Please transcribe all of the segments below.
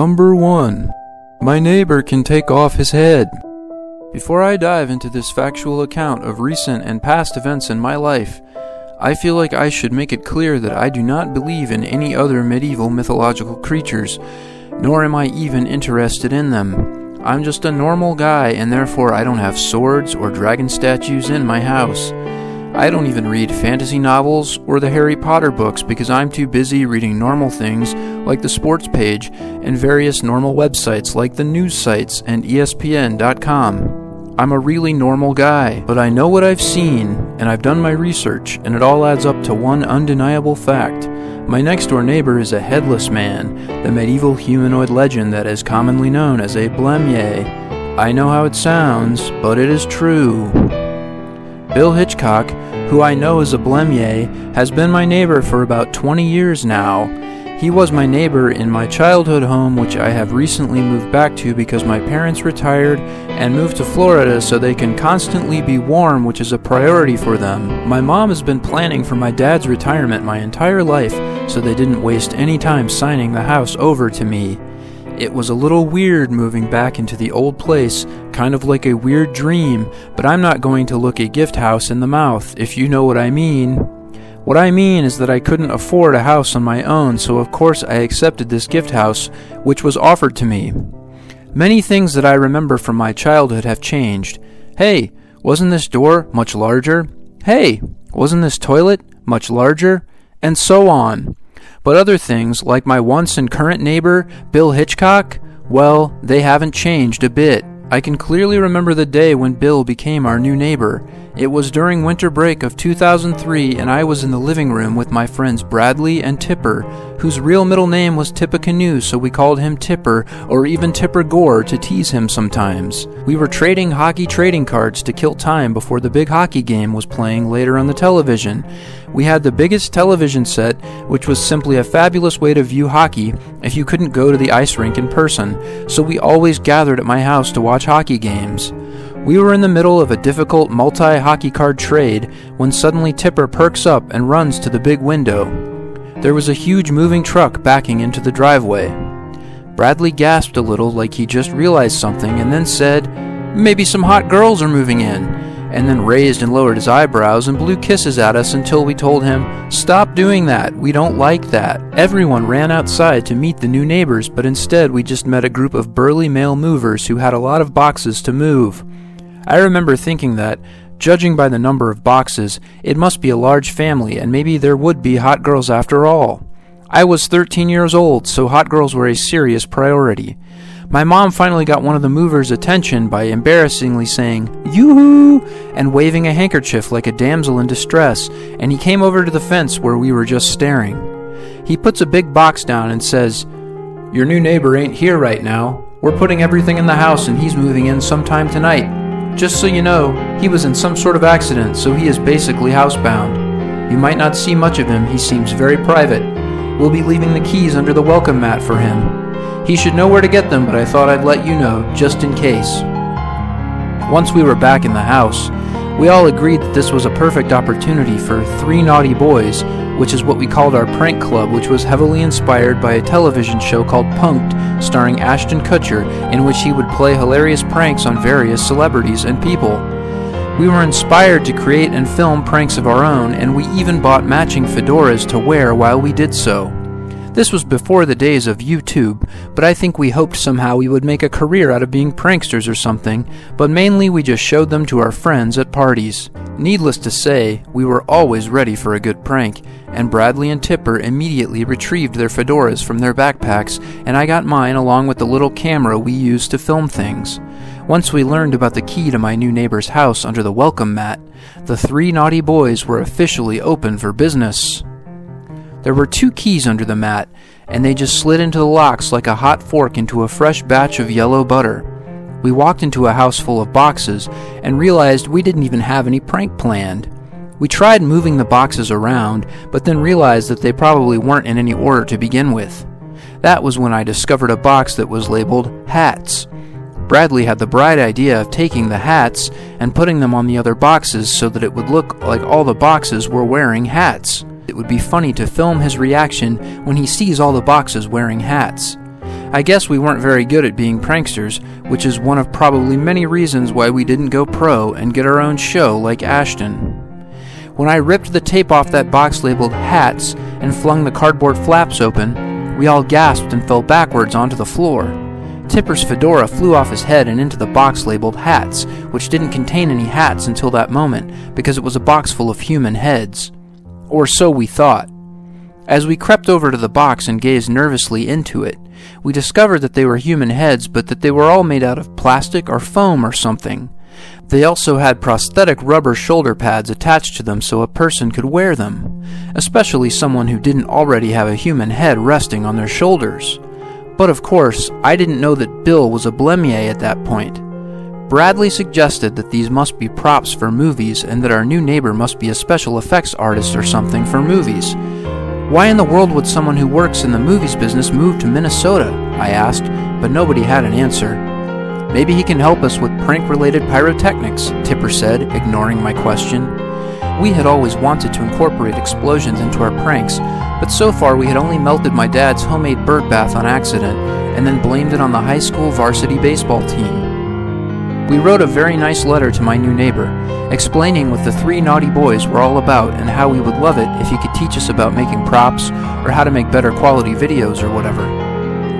Number 1. My neighbor can take off his head. Before I dive into this factual account of recent and past events in my life, I feel like I should make it clear that I do not believe in any other medieval mythological creatures, nor am I even interested in them. I'm just a normal guy, and therefore I don't have swords or dragon statues in my house. I don't even read fantasy novels or the Harry Potter books because I'm too busy reading normal things like the sports page and various normal websites like the news sites and ESPN.com. I'm a really normal guy, but I know what I've seen and I've done my research, and it all adds up to one undeniable fact. My next door neighbor is a headless man, the medieval humanoid legend that is commonly known as a Blemmyae. I know how it sounds, but it is true. Bill Hitchcock, who I know is a Blemmyae, has been my neighbor for about 20 years now. He was my neighbor in my childhood home, which I have recently moved back to because my parents retired and moved to Florida so they can constantly be warm, which is a priority for them. My mom has been planning for my dad's retirement my entire life, so they didn't waste any time signing the house over to me. It was a little weird moving back into the old place, kind of like a weird dream, but I'm not going to look a gift house in the mouth, if you know what I mean. What I mean is that I couldn't afford a house on my own, so of course I accepted this gift house, which was offered to me. Many things that I remember from my childhood have changed. Hey, wasn't this door much larger? Hey, wasn't this toilet much larger? And so on. But other things, like my once and current neighbor, Bill Hitchcock, well, they haven't changed a bit. I can clearly remember the day when Bill became our new neighbor. It was during winter break of 2003, and I was in the living room with my friends Bradley and Tipper, whose real middle name was Tippecanoe, so we called him Tipper, or even Tipper Gore to tease him sometimes. We were trading hockey trading cards to kill time before the big hockey game was playing later on the television. We had the biggest television set, which was simply a fabulous way to view hockey if you couldn't go to the ice rink in person, so we always gathered at my house to watch hockey games. We were in the middle of a difficult multi hockey card trade when suddenly Tipper perks up and runs to the big window. There was a huge moving truck backing into the driveway. Bradley gasped a little like he just realized something and then said, Maybe some hot girls are moving in, and then raised and lowered his eyebrows and blew kisses at us until we told him, Stop doing that, we don't like that. Everyone ran outside to meet the new neighbors, but instead we just met a group of burly male movers who had a lot of boxes to move. I remember thinking that, judging by the number of boxes, it must be a large family and maybe there would be hot girls after all. I was 13 years old, so hot girls were a serious priority. My mom finally got one of the movers' attention by embarrassingly saying, Yoo-hoo! and waving a handkerchief like a damsel in distress, and he came over to the fence where we were just staring. He puts a big box down and says, Your new neighbor ain't here right now. We're putting everything in the house and he's moving in sometime tonight. Just so you know, he was in some sort of accident, so he is basically housebound. You might not see much of him, he seems very private. We'll be leaving the keys under the welcome mat for him. He should know where to get them, but I thought I'd let you know, just in case. Once we were back in the house, we all agreed that this was a perfect opportunity for three naughty boys, which is what we called our prank club, which was heavily inspired by a television show called Punk'd, starring Ashton Kutcher, in which he would play hilarious pranks on various celebrities and people. We were inspired to create and film pranks of our own, and we even bought matching fedoras to wear while we did so. This was before the days of YouTube, but I think we hoped somehow we would make a career out of being pranksters or something, but mainly we just showed them to our friends at parties. Needless to say, we were always ready for a good prank, and Bradley and Tipper immediately retrieved their fedoras from their backpacks, and I got mine along with the little camera we used to film things. Once we learned about the key to my new neighbor's house under the welcome mat, the three naughty boys were officially open for business. There were two keys under the mat, and they just slid into the locks like a hot fork into a fresh batch of yellow butter. We walked into a house full of boxes and realized we didn't even have any prank planned. We tried moving the boxes around, but then realized that they probably weren't in any order to begin with. That was when I discovered a box that was labeled hats. Bradley had the bright idea of taking the hats and putting them on the other boxes so that it would look like all the boxes were wearing hats. It would be funny to film his reaction when he sees all the boxes wearing hats. I guess we weren't very good at being pranksters, which is one of probably many reasons why we didn't go pro and get our own show like Ashton. When I ripped the tape off that box labeled hats and flung the cardboard flaps open, we all gasped and fell backwards onto the floor. Tipper's fedora flew off his head and into the box labeled hats, which didn't contain any hats until that moment because it was a box full of human heads. Or so we thought. As we crept over to the box and gazed nervously into it, we discovered that they were human heads, but that they were all made out of plastic or foam or something. They also had prosthetic rubber shoulder pads attached to them so a person could wear them, especially someone who didn't already have a human head resting on their shoulders. But of course, I didn't know that Bill was a Blemmyae at that point. Bradley suggested that these must be props for movies and that our new neighbor must be a special effects artist or something for movies. Why in the world would someone who works in the movies business move to Minnesota? I asked, but nobody had an answer. Maybe he can help us with prank related pyrotechnics, Tipper said, ignoring my question. We had always wanted to incorporate explosions into our pranks, but so far we had only melted my dad's homemade bird bath on accident and then blamed it on the high school varsity baseball team. We wrote a very nice letter to my new neighbor, explaining what the three naughty boys were all about and how we would love it if he could teach us about making props or how to make better quality videos or whatever.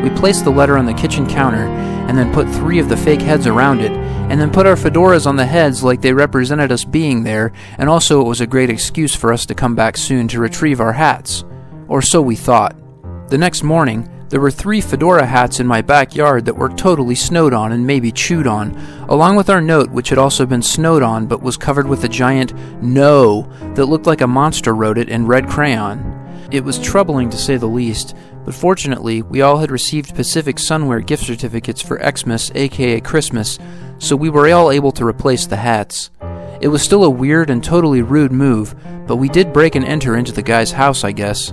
We placed the letter on the kitchen counter and then put three of the fake heads around it, and then put our fedoras on the heads like they represented us being there, and also it was a great excuse for us to come back soon to retrieve our hats. Or so we thought. The next morning, there were three fedora hats in my backyard that were totally snowed on and maybe chewed on, along with our note, which had also been snowed on but was covered with a giant no that looked like a monster wrote it in red crayon. It was troubling to say the least, but fortunately, we all had received Pacific Sunwear gift certificates for Xmas, aka Christmas, so we were all able to replace the hats. It was still a weird and totally rude move, but we did break and enter into the guy's house, I guess.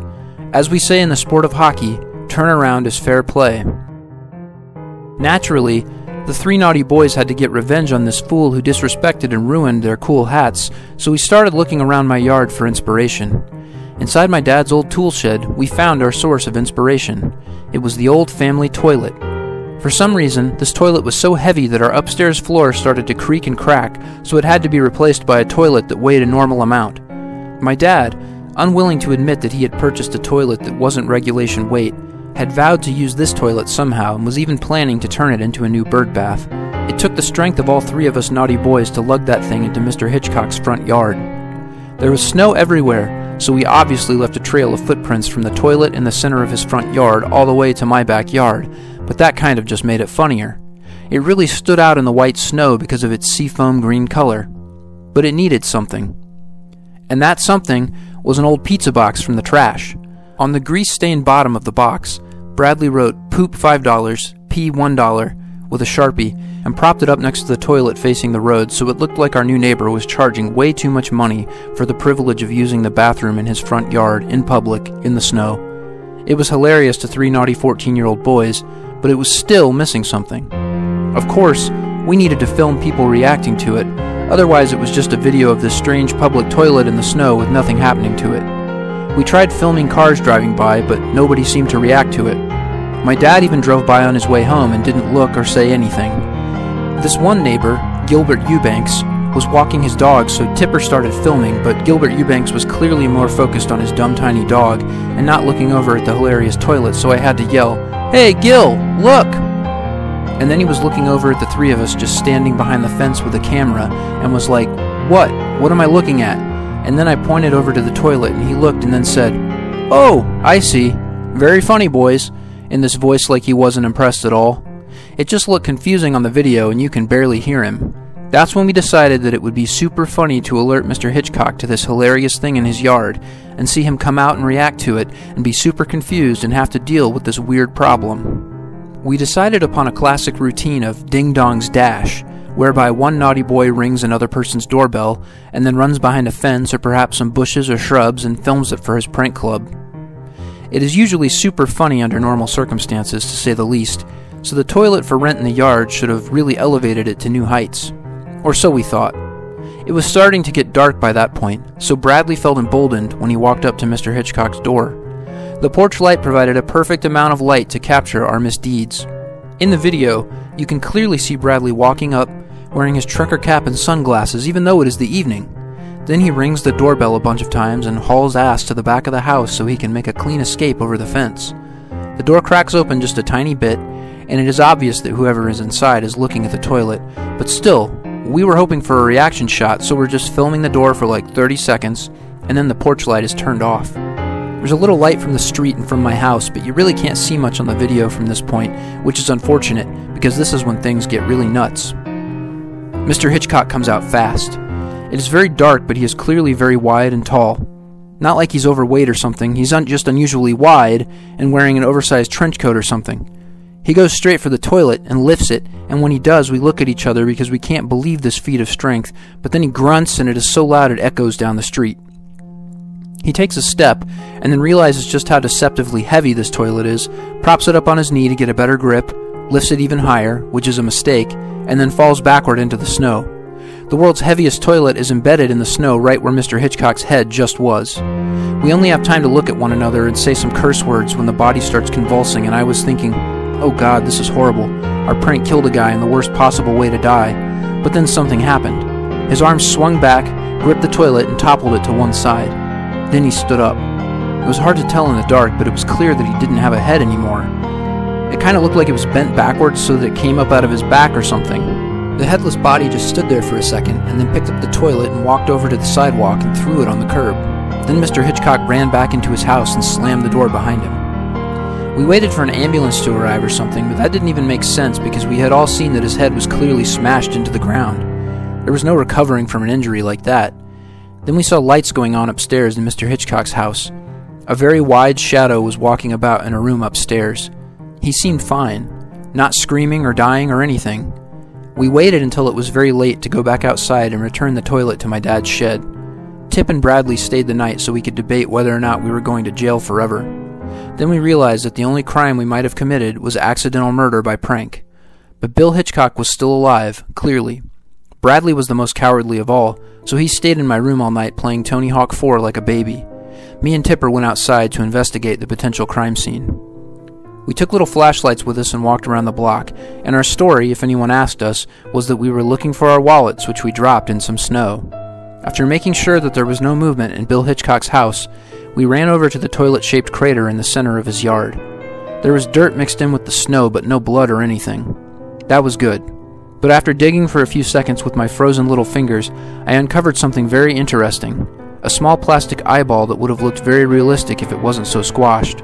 As we say in the sport of hockey, turn around is fair play. Naturally, the three naughty boys had to get revenge on this fool who disrespected and ruined their cool hats, so we started looking around my yard for inspiration. Inside my dad's old tool shed, we found our source of inspiration. It was the old family toilet. For some reason, this toilet was so heavy that our upstairs floor started to creak and crack, so it had to be replaced by a toilet that weighed a normal amount. My dad, unwilling to admit that he had purchased a toilet that wasn't regulation weight, had vowed to use this toilet somehow and was even planning to turn it into a new bird bath. It took the strength of all three of us naughty boys to lug that thing into Mr. Hitchcock's front yard. There was snow everywhere, so we obviously left a trail of footprints from the toilet in the center of his front yard all the way to my backyard, but that kind of just made it funnier. It really stood out in the white snow because of its seafoam green color. But it needed something. And that something was an old pizza box from the trash. On the grease stained bottom of the box, Bradley wrote Poop $5, P $1 with a sharpie and propped it up next to the toilet facing the road so it looked like our new neighbor was charging way too much money for the privilege of using the bathroom in his front yard, in public, in the snow. It was hilarious to three naughty 14 year old boys, but it was still missing something. Of course, we needed to film people reacting to it, otherwise, it was just a video of this strange public toilet in the snow with nothing happening to it. We tried filming cars driving by, but nobody seemed to react to it. My dad even drove by on his way home and didn't look or say anything. This one neighbor, Gilbert Eubanks, was walking his dog, so Tipper started filming, but Gilbert Eubanks was clearly more focused on his dumb tiny dog and not looking over at the hilarious toilet, so I had to yell, Hey, Gil, look! And then he was looking over at the three of us just standing behind the fence with a camera and was like, What? What am I looking at? And then I pointed over to the toilet and he looked and then said, Oh, I see. Very funny, boys, in this voice like he wasn't impressed at all. It just looked confusing on the video and you can barely hear him. That's when we decided that it would be super funny to alert Mr. Hitchcock to this hilarious thing in his yard and see him come out and react to it and be super confused and have to deal with this weird problem. We decided upon a classic routine of ding dong's dash, whereby one naughty boy rings another person's doorbell and then runs behind a fence or perhaps some bushes or shrubs and films it for his prank club. It is usually super funny under normal circumstances, to say the least, so the toilet for rent in the yard should have really elevated it to new heights. Or so we thought. It was starting to get dark by that point, so Bradley felt emboldened when he walked up to Mr. Hitchcock's door. The porch light provided a perfect amount of light to capture our misdeeds. In the video, you can clearly see Bradley walking up, wearing his trucker cap and sunglasses, even though it is the evening. Then he rings the doorbell a bunch of times and hauls ass to the back of the house so he can make a clean escape over the fence. The door cracks open just a tiny bit, and it is obvious that whoever is inside is looking at the toilet, but still, we were hoping for a reaction shot, so we're just filming the door for like 30 seconds, and then the porch light is turned off. There's a little light from the street and from my house, but you really can't see much on the video from this point, which is unfortunate, because this is when things get really nuts. Mr. Hitchcock comes out fast. It is very dark, but he is clearly very wide and tall. Not like he's overweight or something, he's un- just unusually wide and wearing an oversized trench coat or something. He goes straight for the toilet and lifts it, and when he does, we look at each other because we can't believe this feat of strength, but then he grunts and it is so loud it echoes down the street. He takes a step, and then realizes just how deceptively heavy this toilet is, props it up on his knee to get a better grip, lifts it even higher, which is a mistake, and then falls backward into the snow. The world's heaviest toilet is embedded in the snow right where Mr. Hitchcock's head just was. We only have time to look at one another and say some curse words when the body starts convulsing, and I was thinking, Oh god, this is horrible. Our prank killed a guy in the worst possible way to die. But then something happened. His arms swung back, gripped the toilet, and toppled it to one side. Then he stood up. It was hard to tell in the dark, but it was clear that he didn't have a head anymore. It kind of looked like it was bent backwards so that it came up out of his back or something. The headless body just stood there for a second, and then picked up the toilet and walked over to the sidewalk and threw it on the curb. Then Mr. Hitchcock ran back into his house and slammed the door behind him. We waited for an ambulance to arrive or something, but that didn't even make sense because we had all seen that his head was clearly smashed into the ground. There was no recovering from an injury like that. Then we saw lights going on upstairs in Mr. Hitchcock's house. A very wide shadow was walking about in a room upstairs. He seemed fine, not screaming or dying or anything. We waited until it was very late to go back outside and return the toilet to my dad's shed. Tip and Bradley stayed the night so we could debate whether or not we were going to jail forever. Then we realized that the only crime we might have committed was accidental murder by prank. But Bill Hitchcock was still alive, clearly. Bradley was the most cowardly of all, so he stayed in my room all night playing Tony Hawk 4 like a baby. Me and Tipper went outside to investigate the potential crime scene. We took little flashlights with us and walked around the block, and our story, if anyone asked us, was that we were looking for our wallets which we dropped in some snow. After making sure that there was no movement in Bill Hitchcock's house, we ran over to the toilet shaped crater in the center of his yard. There was dirt mixed in with the snow, but no blood or anything. That was good. But after digging for a few seconds with my frozen little fingers, I uncovered something very interesting a small plastic eyeball that would have looked very realistic if it wasn't so squashed.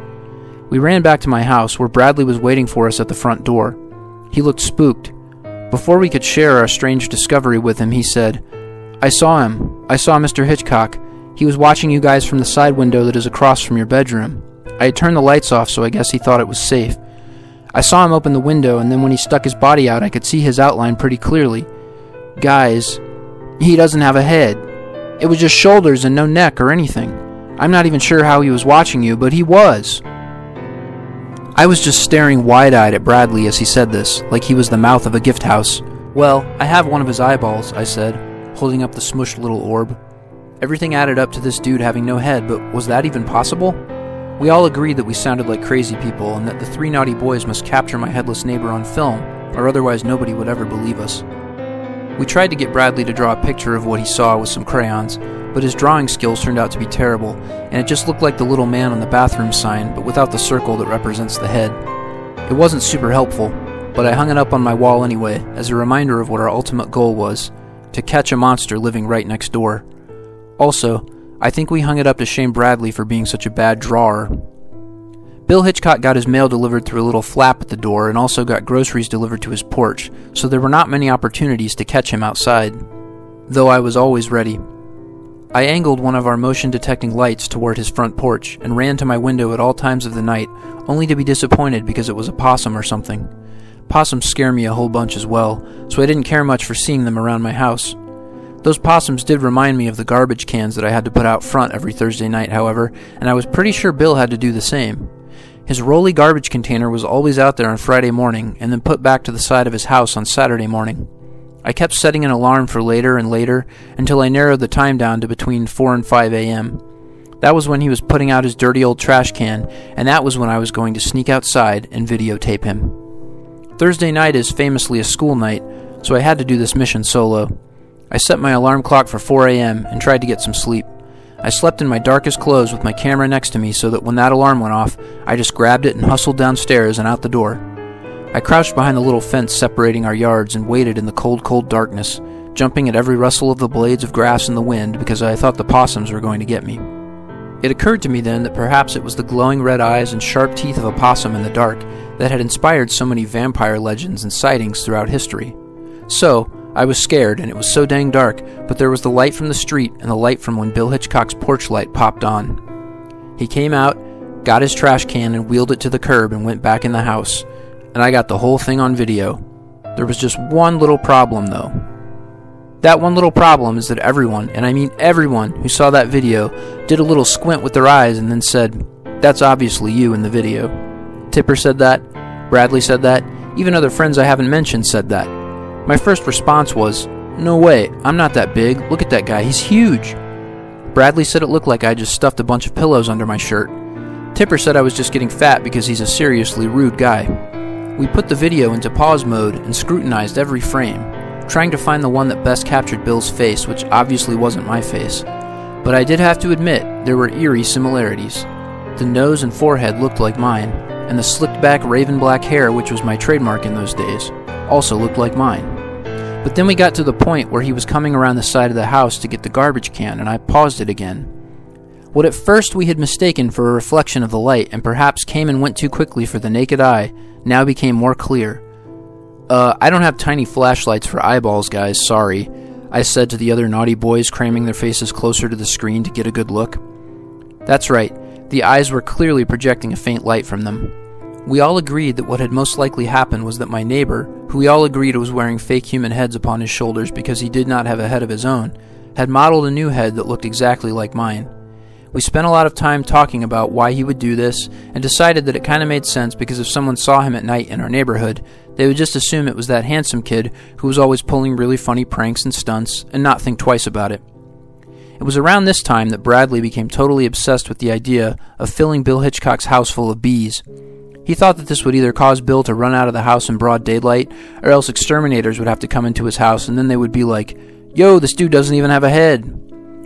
We ran back to my house, where Bradley was waiting for us at the front door. He looked spooked. Before we could share our strange discovery with him, he said, I saw him. I saw Mr. Hitchcock. He was watching you guys from the side window that is across from your bedroom. I had turned the lights off, so I guess he thought it was safe. I saw him open the window, and then when he stuck his body out, I could see his outline pretty clearly. Guys, he doesn't have a head. It was just shoulders and no neck or anything. I'm not even sure how he was watching you, but he was. I was just staring wide eyed at Bradley as he said this, like he was the mouth of a gift house. Well, I have one of his eyeballs, I said, holding up the smushed little orb. Everything added up to this dude having no head, but was that even possible? We all agreed that we sounded like crazy people and that the three naughty boys must capture my headless neighbor on film, or otherwise nobody would ever believe us. We tried to get Bradley to draw a picture of what he saw with some crayons, but his drawing skills turned out to be terrible, and it just looked like the little man on the bathroom sign, but without the circle that represents the head. It wasn't super helpful, but I hung it up on my wall anyway, as a reminder of what our ultimate goal was to catch a monster living right next door. Also, I think we hung it up to shame Bradley for being such a bad drawer. Bill Hitchcock got his mail delivered through a little flap at the door and also got groceries delivered to his porch, so there were not many opportunities to catch him outside. Though I was always ready. I angled one of our motion detecting lights toward his front porch and ran to my window at all times of the night, only to be disappointed because it was a possum or something. Possums scare me a whole bunch as well, so I didn't care much for seeing them around my house. Those possums did remind me of the garbage cans that I had to put out front every Thursday night, however, and I was pretty sure Bill had to do the same. His rolly garbage container was always out there on Friday morning and then put back to the side of his house on Saturday morning. I kept setting an alarm for later and later until I narrowed the time down to between 4 and 5 a.m. That was when he was putting out his dirty old trash can, and that was when I was going to sneak outside and videotape him. Thursday night is famously a school night, so I had to do this mission solo. I set my alarm clock for 4 a.m. and tried to get some sleep. I slept in my darkest clothes with my camera next to me so that when that alarm went off, I just grabbed it and hustled downstairs and out the door. I crouched behind the little fence separating our yards and waited in the cold, cold darkness, jumping at every rustle of the blades of grass in the wind because I thought the possums were going to get me. It occurred to me then that perhaps it was the glowing red eyes and sharp teeth of a possum in the dark that had inspired so many vampire legends and sightings throughout history. So, I was scared, and it was so dang dark, but there was the light from the street and the light from when Bill Hitchcock's porch light popped on. He came out, got his trash can, and wheeled it to the curb and went back in the house, and I got the whole thing on video. There was just one little problem, though. That one little problem is that everyone, and I mean everyone, who saw that video did a little squint with their eyes and then said, That's obviously you in the video. Tipper said that, Bradley said that, even other friends I haven't mentioned said that. My first response was, No way, I'm not that big. Look at that guy, he's huge. Bradley said it looked like I just stuffed a bunch of pillows under my shirt. Tipper said I was just getting fat because he's a seriously rude guy. We put the video into pause mode and scrutinized every frame trying to find the one that best captured Bill's face, which obviously wasn't my face. But I did have to admit, there were eerie similarities. The nose and forehead looked like mine, and the slicked back raven black hair, which was my trademark in those days, also looked like mine. But then we got to the point where he was coming around the side of the house to get the garbage can, and I paused it again. What at first we had mistaken for a reflection of the light and perhaps came and went too quickly for the naked eye now became more clear. Uh, I don't have tiny flashlights for eyeballs, guys, sorry, I said to the other naughty boys, cramming their faces closer to the screen to get a good look. That's right, the eyes were clearly projecting a faint light from them. We all agreed that what had most likely happened was that my neighbor, who we all agreed was wearing fake human heads upon his shoulders because he did not have a head of his own, had modeled a new head that looked exactly like mine. We spent a lot of time talking about why he would do this and decided that it kind of made sense because if someone saw him at night in our neighborhood, they would just assume it was that handsome kid who was always pulling really funny pranks and stunts and not think twice about it. It was around this time that Bradley became totally obsessed with the idea of filling Bill Hitchcock's house full of bees. He thought that this would either cause Bill to run out of the house in broad daylight, or else exterminators would have to come into his house and then they would be like, Yo, this dude doesn't even have a head.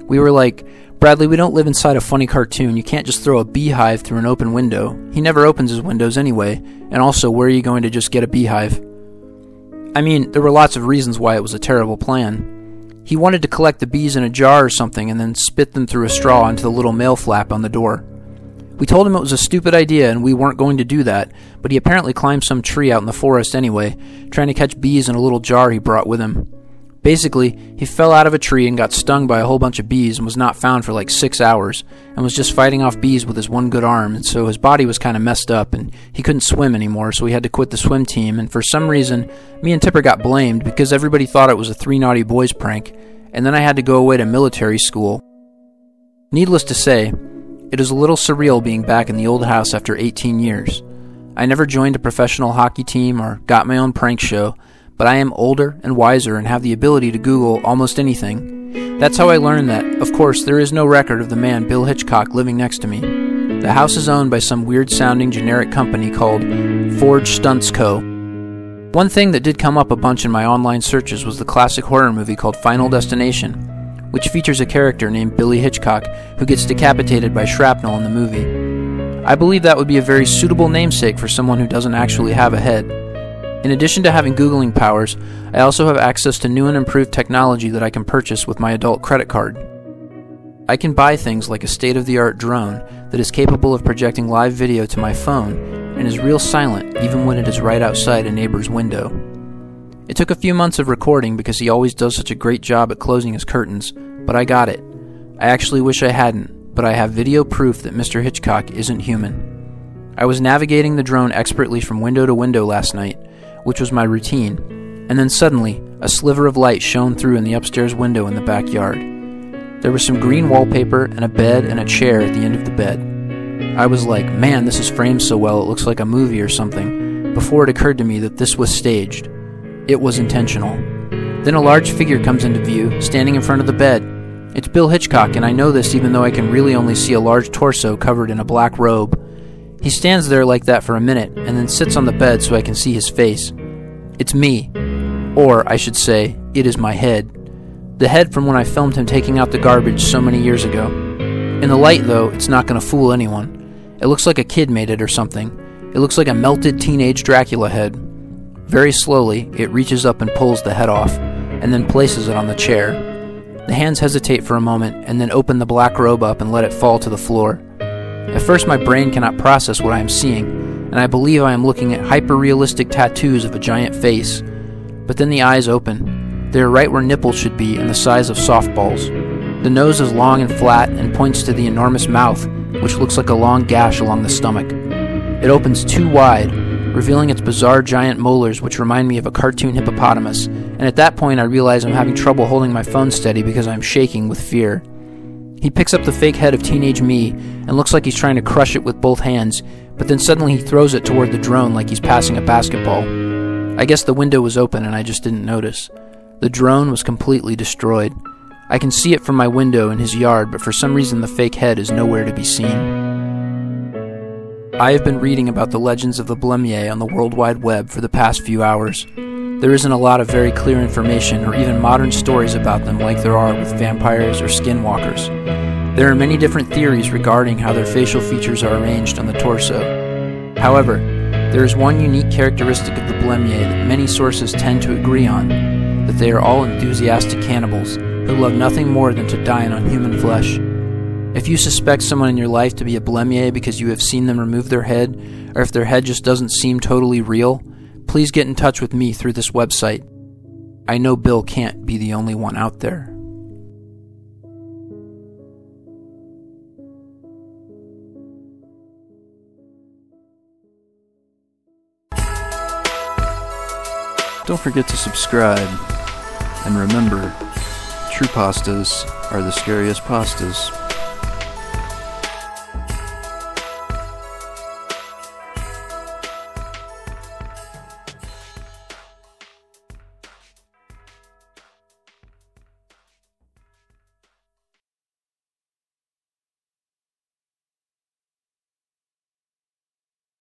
We were like, Bradley, we don't live inside a funny cartoon. You can't just throw a beehive through an open window. He never opens his windows anyway. And also, where are you going to just get a beehive? I mean, there were lots of reasons why it was a terrible plan. He wanted to collect the bees in a jar or something and then spit them through a straw into the little mail flap on the door. We told him it was a stupid idea and we weren't going to do that, but he apparently climbed some tree out in the forest anyway, trying to catch bees in a little jar he brought with him. Basically, he fell out of a tree and got stung by a whole bunch of bees and was not found for like six hours, and was just fighting off bees with his one good arm, and so his body was kind of messed up, and he couldn't swim anymore, so he had to quit the swim team, and for some reason, me and Tipper got blamed because everybody thought it was a Three Naughty Boys prank, and then I had to go away to military school. Needless to say, it is a little surreal being back in the old house after 18 years. I never joined a professional hockey team or got my own prank show, but I am older and wiser and have the ability to Google almost anything. That's how I learned that, of course, there is no record of the man Bill Hitchcock living next to me. The house is owned by some weird sounding generic company called Forge Stunts Co. One thing that did come up a bunch in my online searches was the classic horror movie called Final Destination, which features a character named Billy Hitchcock who gets decapitated by shrapnel in the movie. I believe that would be a very suitable namesake for someone who doesn't actually have a head. In addition to having Googling powers, I also have access to new and improved technology that I can purchase with my adult credit card. I can buy things like a state of the art drone that is capable of projecting live video to my phone and is real silent even when it is right outside a neighbor's window. It took a few months of recording because he always does such a great job at closing his curtains, but I got it. I actually wish I hadn't, but I have video proof that Mr. Hitchcock isn't human. I was navigating the drone expertly from window to window last night which was my routine, and then suddenly a sliver of light shone through in the upstairs window in the backyard. There was some green wallpaper and a bed and a chair at the end of the bed. I was like, man, this is framed so well it looks like a movie or something, before it occurred to me that this was staged. It was intentional. Then a large figure comes into view, standing in front of the bed, It's Bill Hitchcock, and I know this even though I can really only see a large torso covered in a black robe. He stands there like that for a minute, and then sits on the bed so I can see his face. It's me. Or, I should say, it is my head. The head from when I filmed him taking out the garbage so many years ago. In the light, though, it's not going to fool anyone. It looks like a kid made it or something. It looks like a melted teenage Dracula head. Very slowly, it reaches up and pulls the head off, and then places it on the chair. The hands hesitate for a moment, and then open the black robe up and let it fall to the floor. At first, my brain cannot process what I am seeing, and I believe I am looking at hyper realistic tattoos of a giant face. But then the eyes open. They are right where nipples should be and the size of softballs. The nose is long and flat and points to the enormous mouth, which looks like a long gash along the stomach. It opens too wide, revealing its bizarre giant molars, which remind me of a cartoon hippopotamus, and at that point I realize I'm having trouble holding my phone steady because I'm shaking with fear. He picks up the fake head of teenage me and looks like he's trying to crush it with both hands, but then suddenly he throws it toward the drone like he's passing a basketball. I guess the window was open and I just didn't notice. The drone was completely destroyed. I can see it from my window in his yard, but for some reason the fake head is nowhere to be seen. I have been reading about the legends of the Blemmyae on the World Wide Web for the past few hours. There isn't a lot of very clear information or even modern stories about them like there are with vampires or skinwalkers. There are many different theories regarding how their facial features are arranged on the torso. However, there is one unique characteristic of the Blemmyae that many sources tend to agree on that they are all enthusiastic cannibals who love nothing more than to dine on human flesh. If you suspect someone in your life to be a Blemmyae because you have seen them remove their head, or if their head just doesn't seem totally real, please get in touch with me through this website. I know Bill can't be the only one out there. Don't forget to subscribe. And remember, true pastas are the scariest pastas.